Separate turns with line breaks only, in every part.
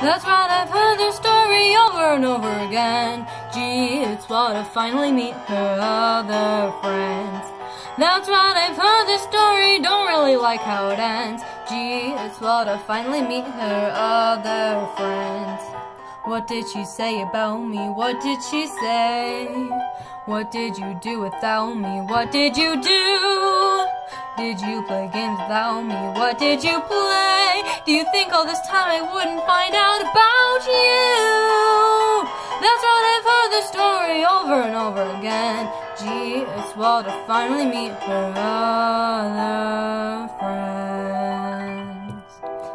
That's right, I've heard this story over and over again. Gee, it's what to finally meet her other friends. That's right, I've heard this story, don't really like how it ends. Gee, it's what to finally meet her other friends. What did she say about me? What did she say? What did you do without me? What did you do? Did you play games without me? What did you play? Do you think all this time I wouldn't find out about you? That's right, I've heard the story over and over again. Gee, it's well to finally meet her other friends.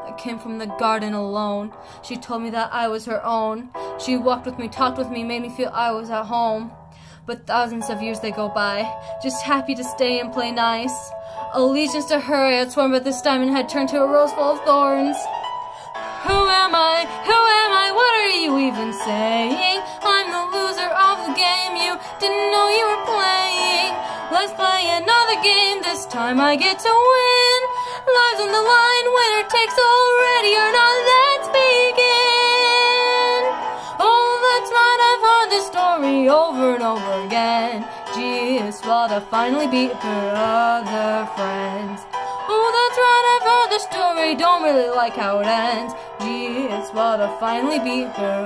I came from the garden alone. She told me that I was her own. She walked with me, talked with me, made me feel I was at home. But thousands of years they go by, just happy to stay and play nice. Allegiance to her I had sworn, but this diamond had turned to a rose full of thorns. Who am I? Who am I? What are you even saying? I'm the loser of the game. You didn't know you were playing. Let's play another game. This time I get to win. Lives on the line. Winner takes all. Ready or not, let's begin. Oh, that's right. I've heard this story over and over again. What to finally beat her other friends. Oh, that's right, I've heard the story, don't really like how it ends. What to finally beat her